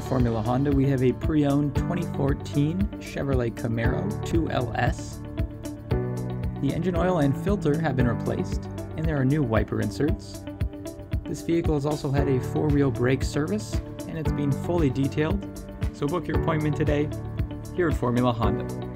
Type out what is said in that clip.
at Formula Honda, we have a pre owned 2014 Chevrolet Camaro 2LS. The engine oil and filter have been replaced, and there are new wiper inserts. This vehicle has also had a four wheel brake service, and it's been fully detailed, so book your appointment today here at Formula Honda.